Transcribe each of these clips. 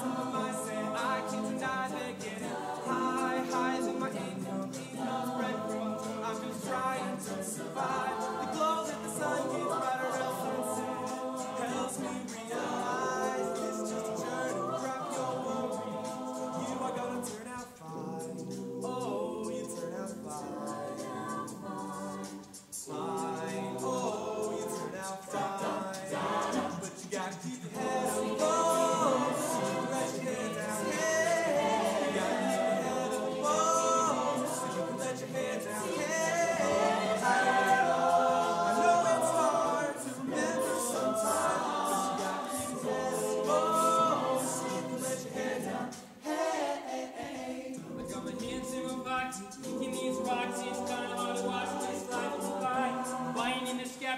Jesus.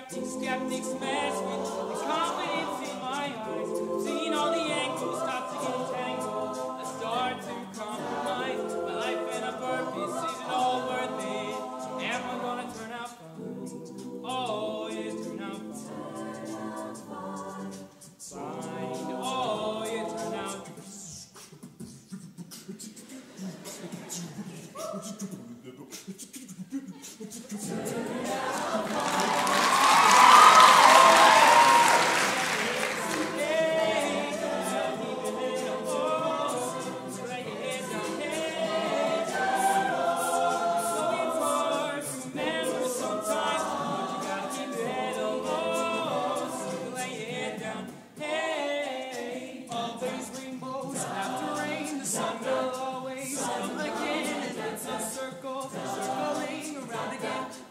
Skeptics, skeptics mess with the confidence in my eyes. Seeing all the angles start to get tangled. I start to compromise my life and a purpose. Is it all worth it? Am I gonna turn out fine? Oh, yeah, turn out fine. Fine. Oh, yeah, turn out.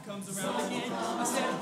comes around again. I said,